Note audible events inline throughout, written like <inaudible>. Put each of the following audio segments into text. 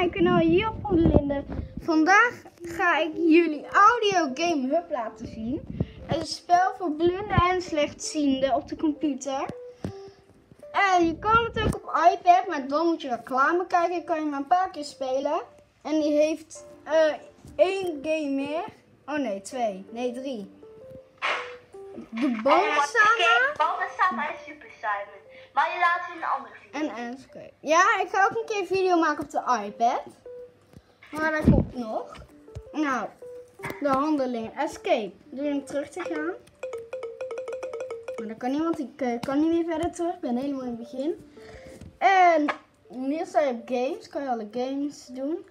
mijn kanaal Job van de Linden. Vandaag ga ik jullie Audio Game Hub laten zien. Het is een spel voor blinden en slechtzienden op de computer. En je kan het ook op iPad, maar dan moet je reclame kijken. Kan je maar een paar keer spelen. En die heeft eh, één game meer. Oh nee, twee. Nee, drie. De samen is Super Simon. Maar je laat in een andere video. En Escape. Ja, ik ga ook een keer een video maken op de iPad. Maar dat komt nog. Nou, de handeling. Escape. Doe je hem terug te gaan. Maar dat kan niet, want ik eh, kan niet meer verder terug. Ik ben helemaal in het begin. En hier sta je op games. Kan je alle games doen.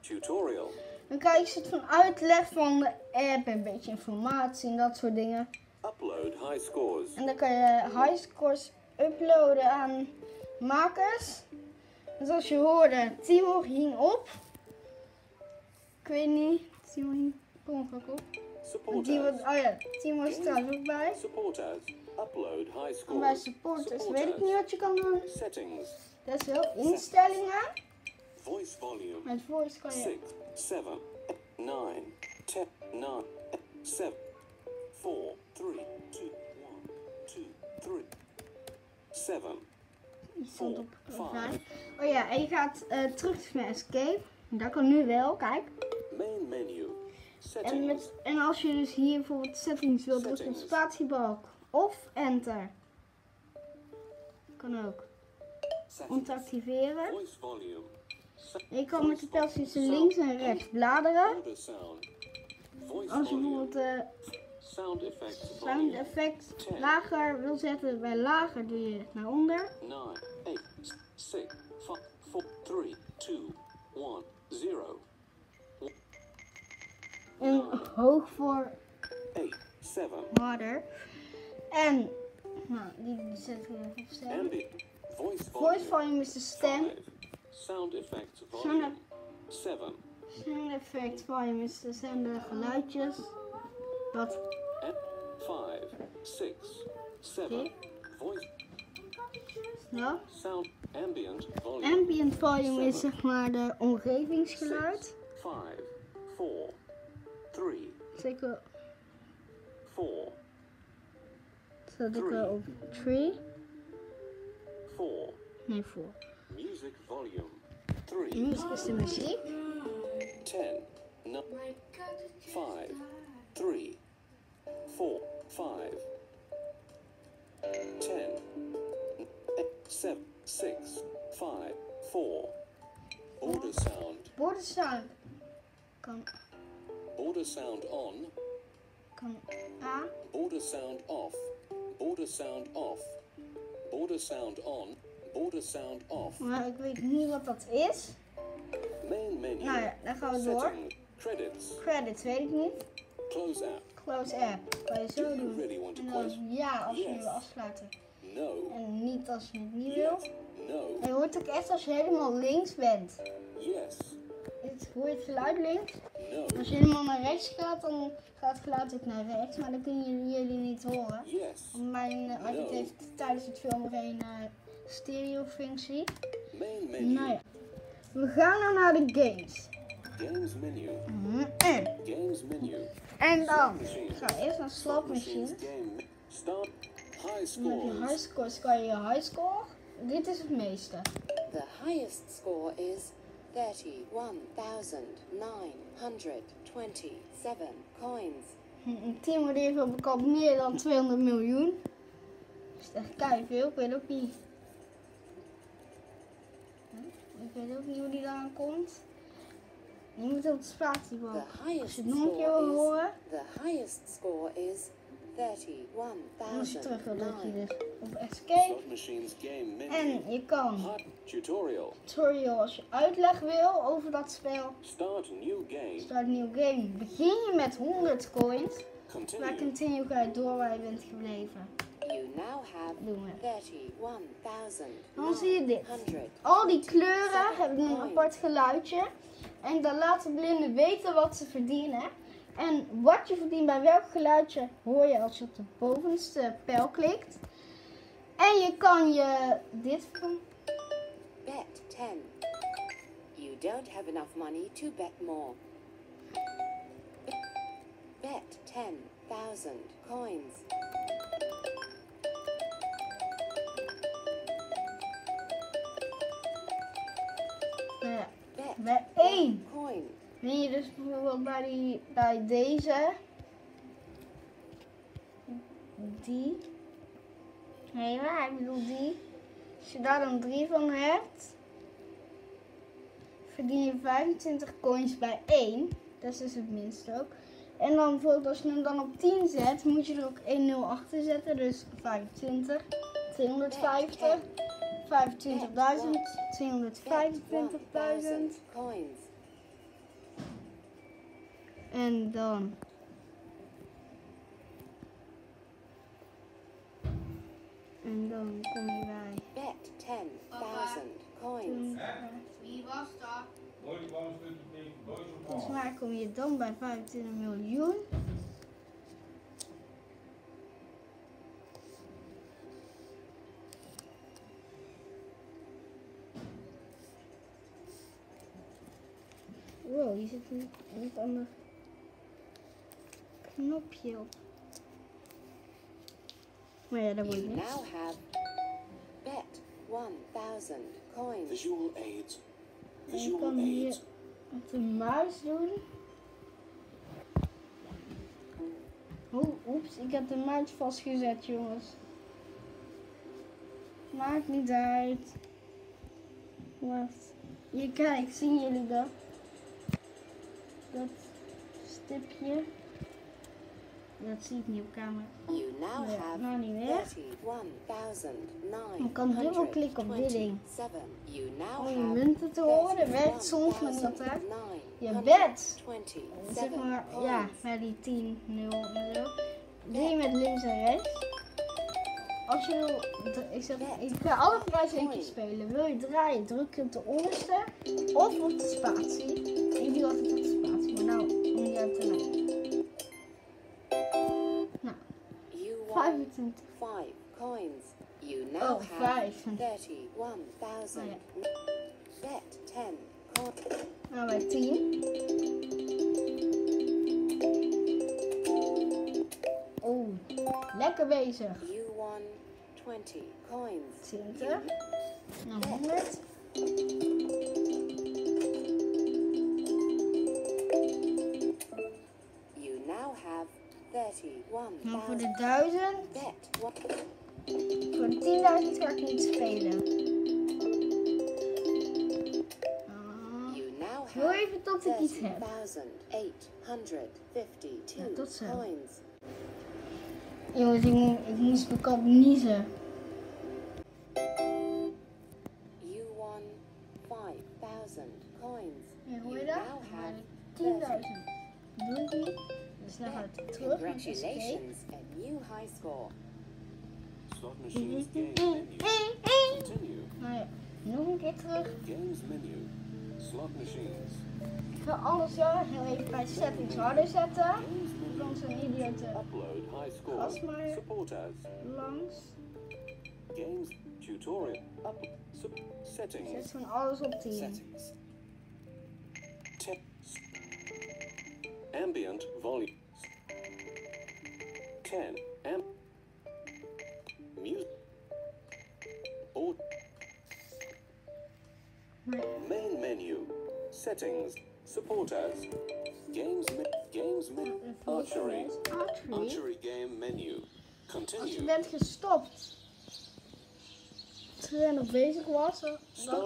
Tutorial. Dan krijg je het van uitleg van de app. Een beetje informatie en dat soort dingen. Upload high scores. En dan kan je high scores uploaden aan makers. En zoals je hoorde, Timo ging op. Ik weet niet, Timo ging ongeluk op. Support Timo, oh ja, Timo is trouwens ook bij. Support. Upload high En scores. bij supporters Support weet ik niet wat je kan doen. Settings. Dat is wel instellingen. Voice volume. Met voice kan je. 6, 7, 9, 10, 9, 7, 4, 3, 2, 1, 2, 3, 7, Die stond op. Oh ja, en je gaat eh, terug naar escape. Dat kan nu wel, kijk. main menu. En, met, en als je dus hier bijvoorbeeld settings wil, druk Settings. spatiebalk of enter. Kan ook. Om te activeren. En je kan met de pijltjes links en rechts bladeren. Als je bijvoorbeeld de Sound effects sound volume. effect lager wil zetten, bij lager doe je het naar onder. 9, 8, 6, 5, 4, 3, 2, 1, 0. En hoog voor 8, 7. harder. En, nou, die, zet ik even op stem. Voice Voice volume. volume is de stem. 5. Sound effects volume. 7. sound effect volume is de zijn de geluidjes. Dat 5, 6, 7. Oké. Voice. snel. Sound. Ambient volume. Ambient volume is zeg maar de omgevingsgeluid. 5, 4, 3, Zeker 4, zet ik wel op 3. 4. Nee, voor. Music volume. 3. Muziek is de muziek. 10, 9, 5, 3, 4, 5, 7, 6, 5, 4. Order sound. Border sound kan, Order sound on. kan A. Border sound off. Border sound off. Border sound on. Border sound off. Maar ik weet niet wat dat is. Main menu. Nou ja, dan gaan we door. Credits. Credits weet ik niet. Close app. Close app. Kan je zo doen. really En dan ja als Yes. wil afsluiten. No. En niet als je het niet wil. Yes. No. En je hoort ook echt als je helemaal links bent. Yes. Het, hoor je het geluid links? No. Als je helemaal naar rechts gaat, dan gaat het geluid ook naar rechts. Maar dan kunnen jullie, jullie niet horen. Yes. Want Mijn eh, iPad No. heeft tijdens het filmen geen eh, stereo functie. Main menu. Nou ja. We gaan nou naar de games. Games menu. Mhm, En, Games menu. en dan Machine. ga eerst naar slot Machines machines. High Dan heb je high scores. scores, kan je je high score. Dit is het meeste. The highest score is 31,927 coins. Hm, Timo die heeft op kop meer dan 200 miljoen. Dat is echt kei veel. Ik weet ook niet. Hm, Ik weet ook niet hoe die daaraan komt. Je moet op de spatiebalk. The Als highest je het nog een keer wil score horen, the highest score is als je terug wil, druk je 31,927 dus op escape. En je kan tutorial. tutorial als je uitleg wil over dat spel. Start new game. Start een nieuw game. Begin je met 100 coins. Maar Continue. ga je door waar je bent gebleven. You now have Doen we. 31,927 Dan zie je dit. Al die kleuren hebben een apart geluidje. En dan laten blinden weten wat ze verdienen. En wat je verdient bij welk geluidje hoor je als je op de bovenste pijl klikt. En je kan je dit van Bet 10. You don't have enough money to bet more. Bet 10,000 coins. Ja, Bet bij 1 coin. Win je dus bijvoorbeeld bij, die, bij deze. Die. Nee, maar ik bedoel die. Als je daar dan 3 van hebt, verdien je 25 coins bij 1. Dat is dus het minste ook. En dan bijvoorbeeld als je hem dan op 10 zet, moet je er ook 1 0 achter zetten. Dus 25, 250, 25.000, 225.000. En dan. En dan kom je bij. Bet 10,000 coins. Wie was dat? Volgens mij kom je dan bij 25 miljoen. Wow, hier zit een, een ander knopje op. Maar ja, dat wordt now have bet 1000 coins. Visual je Visual kan hier met de muis doen. Oeh, oeps, ik heb de muis vastgezet, jongens. Maakt niet uit. Wacht. Hier, kijk, zien jullie dat? Dat stipje. Dat zie ik niet op camera. You now Nee, have nou niet meer. 31,927. Je kan dubbelklikken op dit ding. Om je munten te horen, dat werkt soms maar niet altijd. Je bed. 31,927 Zeg maar, ja, bij die 10, 0 en zo. Je met links en rechts. Als je wil, ik zeg, ik ga alle één keer spelen. Wil je draaien, druk je op de onderste of op de spatie. Ik doe altijd op de spatie, maar nou, om je uit te leggen. Won 25. 5 coins. You now Oh, have vijf. <laughs> 31,000. Oh, ja. Bet 10 coins. Nou, bij 10. Oeh, lekker bezig. You won 20 coins. 20. Nou, 100. 31,000. Nou, voor de 1000. Bet one. Voor de 10.000 ga ik niet spelen. Ah, wil have even tot ik iets heb. 30,852 Ja, tot zo. Jongens, ik, moet, ik moest bekend niezen. You won 5,000 coins. Ja, hoor je dat? now have 10.000. Doe niet. Dus dan gaat het terug. Congratulations, a new high score. Slot machines game menu. Continue. Nou ja, nog een keer terug. Games menu. Slot machines. Ik ga alles ja, heel even bij settings harder zetten. Games menu. Dan zo'n idiote Upload high score. Alsmaar. Support as. langs. Games tutorial. Up. Sup- settings. Zet gewoon alles op 10. Settings. Tip. Ambient volume. 10. Am. Music. Or Maar main menu. Settings. Support as. Games. Me- games. Me- de volgende archery. is archery. Archery game menu. Als je Continue. bent gestopt. Je nog bezig was, dan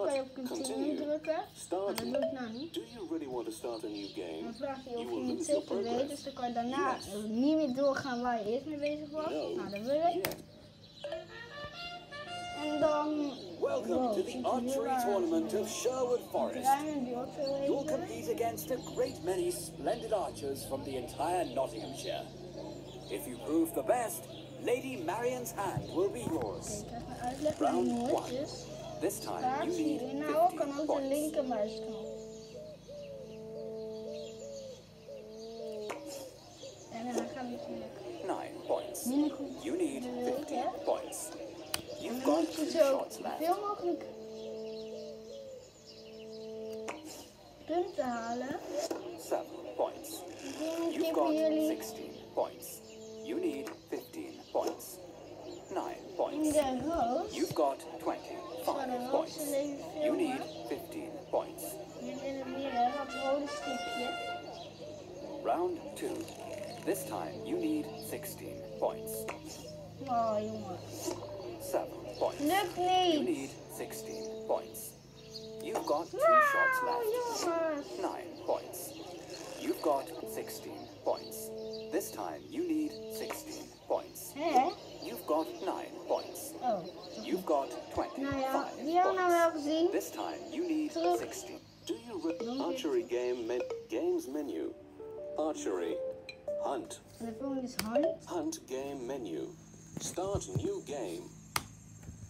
kan je op continue drukken. Maar Start. dat doe ik nou niet. Do you really want to start a new game? Dan vraagt hij You of je niet zeker weet, dus dan kan je daarna niet meer doorgaan waar je eerst mee bezig was. No. Nou, dat wil ik. En dan... Welcome to the er archery tournament of Sherwood Forest. You'll compete against a great many splendid archers from the entire Nottinghamshire. If you prove the best, Lady Marion's hand will be yours. Ik ga even uitleggen hoe Round het one. is. This time Daar you zie need je nou kan 50 ook de points. linker muisknop. En dan gaan we natuurlijk Nine points. minder goed You need bewegen. 50 points. En You've dan got moet je two zo shots left. veel mogelijk punten halen. Seven points. Dan You've geven got jullie 16 points. You need 15 points. Nine points. You've got 25 points. You need 15 points. Round 2. This time you need 16 points. 7 points. You need 16 points. You've got 2 shots left. 9 points. You've got 16 points. This time you need 16 points. You've got nine points. Oh. You've got 25 Nou ja, die hebben we wel points. gezien. This time you need Terug. 16. Do you re- archery game men- games menu? Archery. Hunt. De volgende is hand. Hunt game menu. Start new game.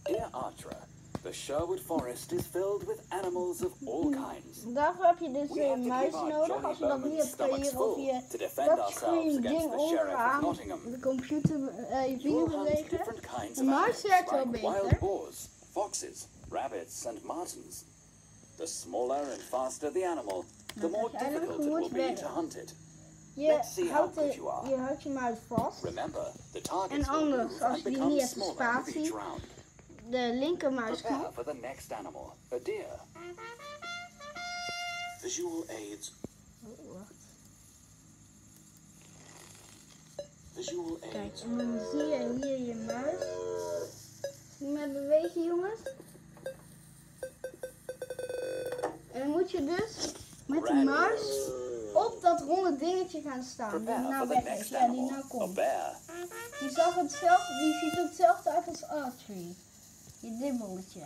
Dear Archer, the Sherwood Forest is filled with animals of all kinds. Daarvoor heb je dus We een muis nodig. Als je dat niet hebt, kan je stomachs full je to defend touchscreen ourselves against ding the sheriff of onderaan Nottingham. de computer eh, je You vinger will hunt bewegen. different kinds of muis animals, werkt wel beter. wild boars, foxes, rabbits, and martens. The smaller and faster the animal, the more difficult it will be to hunt it. Je Let's see how houdt, good de, you are. je houdt je muis vast. Remember, the En will anders, als je become niet hebt smaller with spatie, each round. De linkermuisknop. Prepare for the next animal, a deer. Visual aids. Visual Kijk, aids. en dan zie je hier je muis. Zie je me bewegen, jongens? En dan moet je dus met die muis op dat ronde dingetje gaan staan. Die nou weg is, ja, die nou komt. Die, zag hetzelfde, die ziet hetzelfde uit als archery. Je dibbeltje.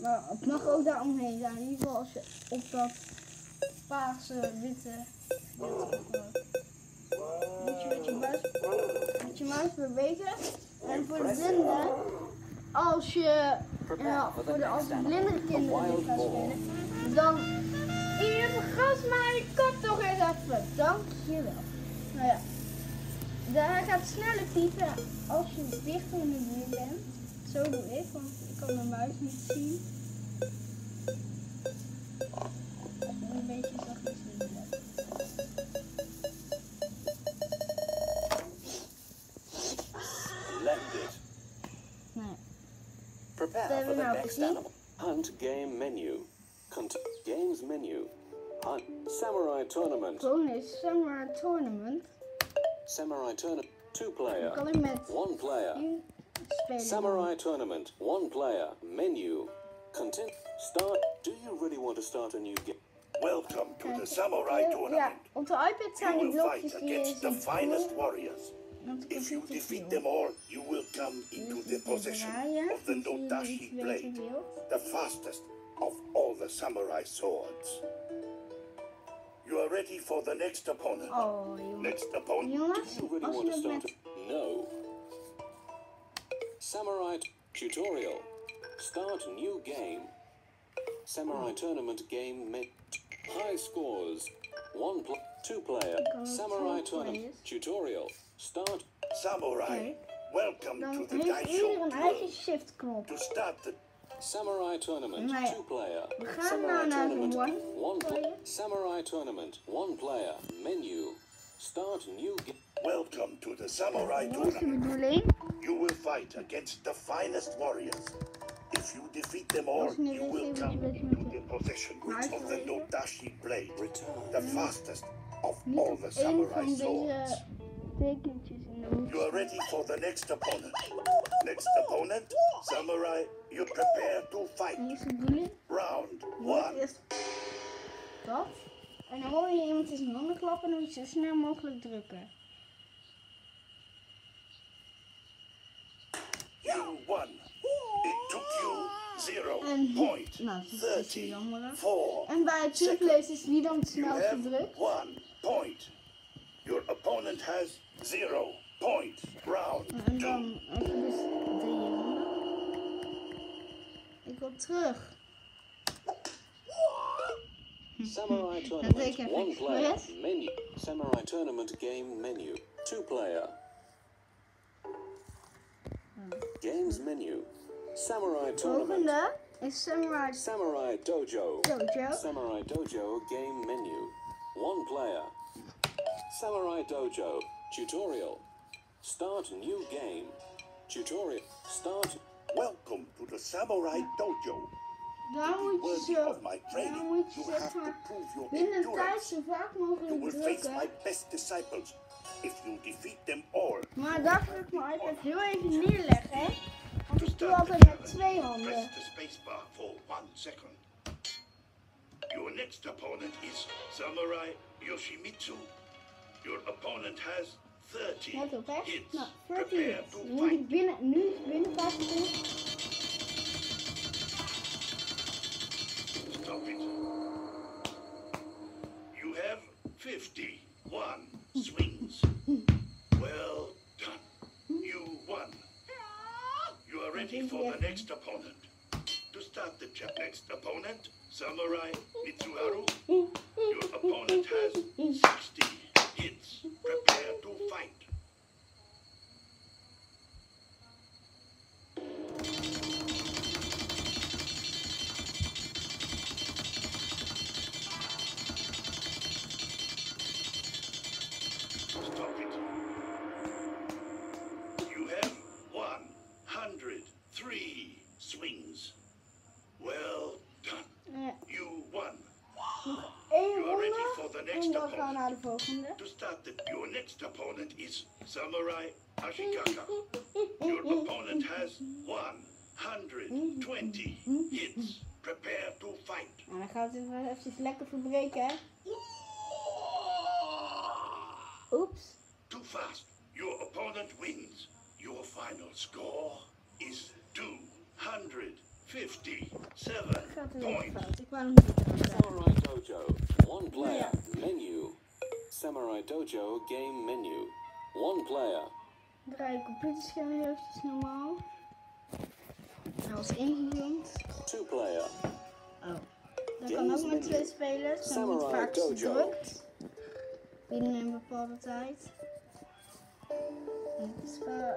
Maar het mag ook daar omheen zijn. In ieder geval als je op dat paarse, witte... moet je met je muis, met je muis bewegen. En voor de blinden, als je ja, voor de, als de blinde kinderen gaan spelen, dan je vergast maar je kop toch eens even. Dankjewel. Nou ja, hij gaat sneller typen als je dichter in de buurt bent. Zo doe ik, want ik kan mijn muis niet zien. Ik moet een beetje zachtjes doen. Splendid. Nee. Prepare for the go. next animal. Hunt game menu. Cont- games menu. Hunt. Samurai tournament. Is Samurai Tournament. Samurai tournament. Two player. kan ik met One player. Samurai tournament. One player. Menu. Content. Start. Do you really want to start a new game? Welcome to the Kijk, Samurai Ja, Tournament. op de iPad zijn You die will fight blokjes die je against the finest warriors. En op de If you defeat them all, you will come into the possession of the dat Nodashi blade, the fastest of all the samurai swords. You are ready for the next opponent. Oh, jongen. Next opponent. Jongens, You really want to start? No. Samurai tutorial. Start new game. Samurai tournament game. Me- high scores. One pl- two player. Samurai twee tournament players. tutorial. Start. Samurai, welcome Dan to the heeft Daisho een eigen shift knop. To start the Samurai tournament. Nou Two player. Samurai nou naar de tournament. one One player. Samurai tournament. One player. Menu. Start new game. welcome to the Samurai Wat is de Tournament. You will fight against the finest warriors. If you defeat them all, Als je nu you will come met- into the possession of the even- Nodashi blade, Return. the fastest of all the samurai swords. deze tekentjes in de hoek. You are ready for the next opponent. Next opponent, samurai, you prepare to fight. En hier is de bedoeling. Round one. eerst dat. En dan hoor je iemand in zijn handen klappen en moet je zo snel mogelijk drukken. You won. It took you zero En hm, point nou, dat is jammer. four. En bij het teamplace is wie dan het snelste drukt. one point. Your opponent has zero point. Round En two. dan heb Terug. Samurai <laughs> tournament. deed ik even One player. Menu. Samurai tournament game menu. Two player. Hmm. Games menu. Samurai tournament. Volgende. is Samurai Samurai Dojo. Dojo. Samurai Dojo game menu. One player. Samurai Dojo tutorial. Start new game. Tutorial. Start. Welcome to the Samurai Dojo. Daar moet je Worthy zo, of my daar training, moet je you zeg have to maar prove your binnen tijd endurance. zo vaak You mogelijk will face my drukken. best disciples if you defeat them all. Maar daar wil ik mijn iPad heel even neerleggen. hè. Want To ik doe start the altijd met twee challenge, handen. press the spacebar for one second. Your next opponent is Samurai Yoshimitsu. Your opponent has 30 Let op hè. hits. 14 Prepare hits. to Nu moet ik fight. binnen, nu binnen 25. Stop it. You have 51 swings. Well done. You won. You are ready for the next opponent. To start the next opponent, Samurai Mitsuharu. Your opponent has 60 hits. Prepare to fight. For the next En dan gaan we naar de opponent. volgende. To start the, your next opponent is Samurai Ashikaka. Your opponent has 120 hits. Prepare to fight. Nou, dan gaan we het even eventjes lekker verbreken hè. Oeps. Too fast. Your opponent wins. Your final score is 257 Gaat er even points. Ik wou hem niet eraan zeggen. Samurai Dojo. One player. Menu. Samurai Dojo game menu. One player. Draai je computerscherm heel eventjes normaal. Hij was ingezond. Two player. Oh. Dat kan ook met twee spelers. Dan niet vaak gedrukt. Binnen een bepaalde tijd. Dit is wel...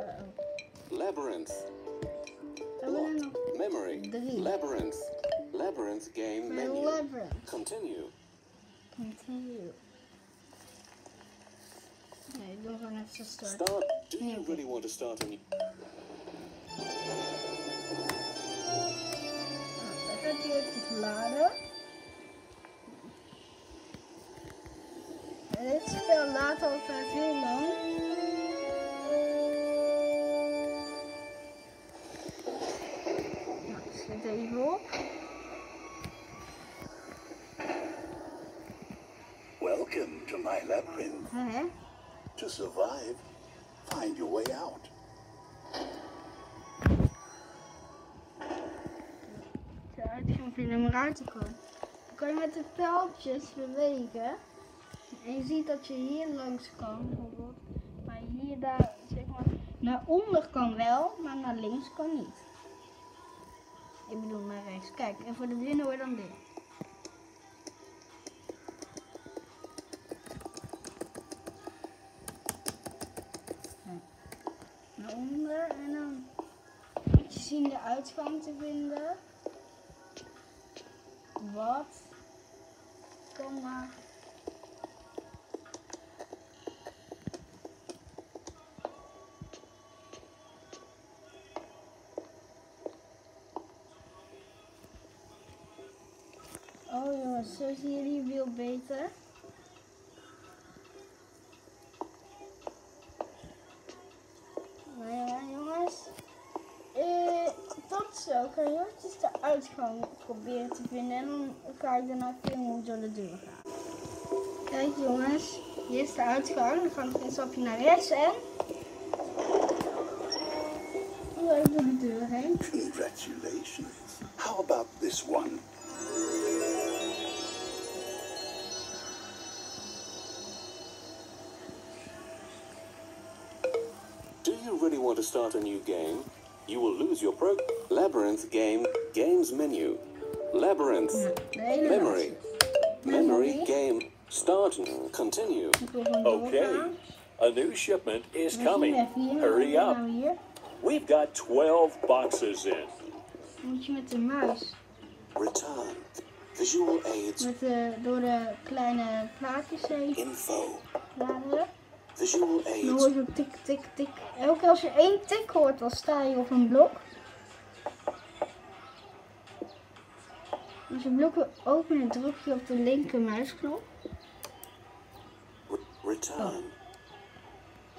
oh. Labyrinth. Nog Memory. Drie. Labyrinth. Labyrinth game menu. labyrinth. Continue. Continue. Nee, ik doe gewoon even start. Start. Do you really want to start a new? Nou, dan gaat hij eventjes laden. En dit spel laat altijd heel lang. Nou, ik zet even op. Welcome to my labyrinth. Hè? To survive, find your way out. Vinden om eruit te komen. Dan kan je met de pijltjes bewegen. En je ziet dat je hier langs kan, bijvoorbeeld. Maar hier daar, zeg maar, naar onder kan wel, maar naar links kan niet. Ik bedoel naar rechts. Kijk, en voor de hoor dan dit. Onder en dan moet je zien de uitgang te vinden. Wat? Kom maar. Oh jongens, zo zie je die wiel beter. Zo. Kan je eventjes de uitgang proberen te vinden. En dan ga ik daarna filmen door de deur gaat. Kijk jongens, hier is de uitgang. Dan ga ik een stapje naar rechts en... Ga door de deur heen. Congratulations. How about this one? Do you really want to start a new game? You will lose your pro. Labyrinth game. Games menu. Labyrinth. Memory. Memory game. Start. Continue. Ik wil gewoon Okay, a new shipment is Dan zien we coming. Hurry up. We've got 12 boxes in. moet je met. Return. Visual aids. Met de, door de kleine plaatjes heen Info. bladeren. Dan hoor je zo tik, tik, tik. Elke keer als je één tik hoort, dan sta je op een blok. Als je blokken opent, druk je op de linker muisknop. Re- return.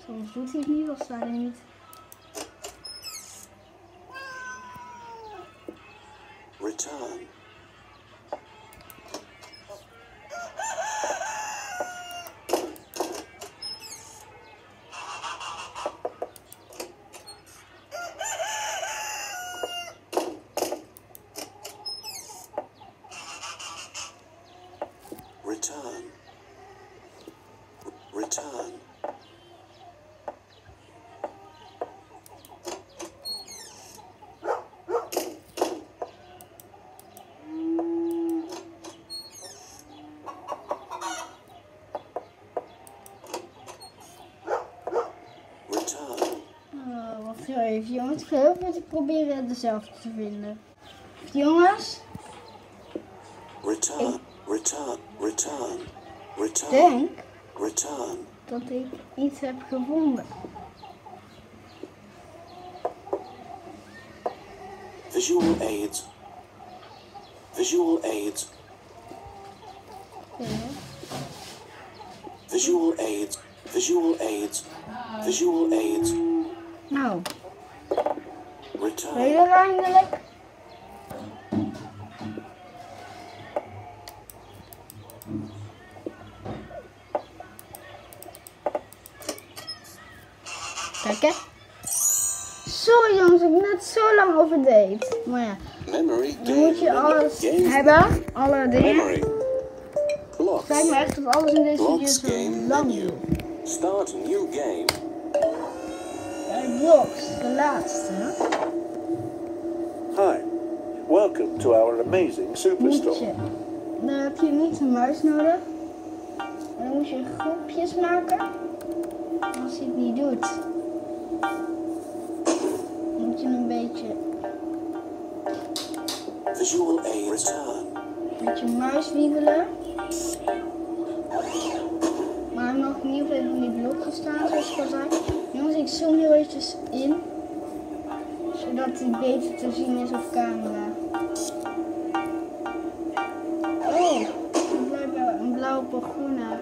Soms doet hij het niet, dan staat hij niet. Return. Return. Return. Return. Oh, even, jongens. Ik ga heel even proberen dezelfde te vinden. Jongens, Return. Return. Return. Return. denk Return. dat ik iets heb gevonden. Visual aids. Visual aids. Ja. Visual aids. Visual aids. Visual aids. Nou, Eindelijk? Kijk hè. Sorry jongens, ik net zo lang over deed. Maar ja, dan moet je alles hebben. Alle dingen. Het Blocks. lijkt me echt dat alles in deze video zo lang duurt. Start new game. Ja, blocks, de laatste. Welcome to our amazing Moet superstore. je. Dan heb je niet een muis nodig. Dan moet je groepjes maken. Als hij het niet doet, moet je een beetje Visual aid. Return. met je muis wiebelen. Maar mag niet op die blokjes staan, zoals ik al zei. Jongens, ik zoom heel eventjes in. Zodat hij beter te zien is op camera. Groene.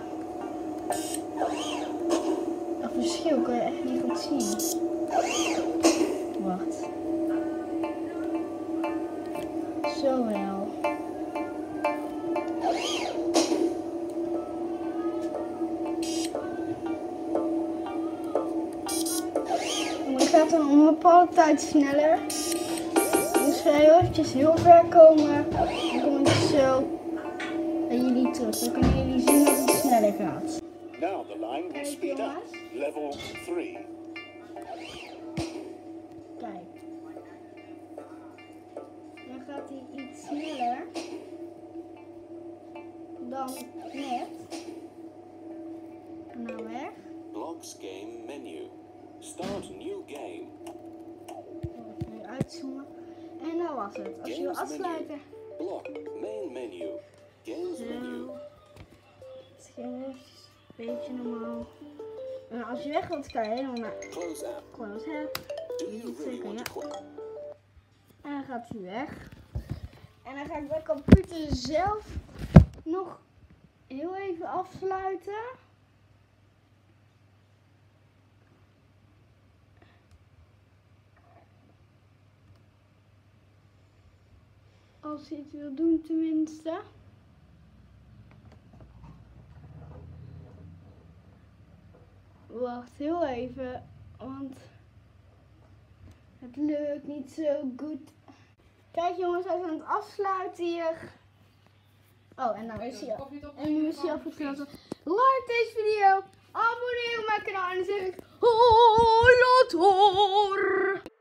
Dat verschil kan je echt niet goed zien. Wacht. Zo wel. Maar het gaat dan om een bepaalde tijd sneller. Dus ga je eventjes heel ver komen. Dan kom zo bij jullie terug. Dan kunnen jullie zien sneller gaat. Now the line will Kijk, speed up. Level 3. Kijk. Dan gaat hij iets sneller. Dan net. Nou weg. Blocks game menu. Start new game. Even uitzoomen. En dat was het. Als je wil afsluiten. Block main menu. Games menu. Een beetje normaal. En als je weg wilt, kan je helemaal naar Close? En dan gaat hij weg. En dan ga ik de computer zelf nog heel even afsluiten. Als hij het wil doen tenminste. Wacht heel even, want het lukt niet zo goed. Kijk jongens, hij is aan het afsluiten hier. Oh, en nou is hij al. En nu is hij afgesloten. Like deze video, abonneer op mijn kanaal en dan zeg ik... Later!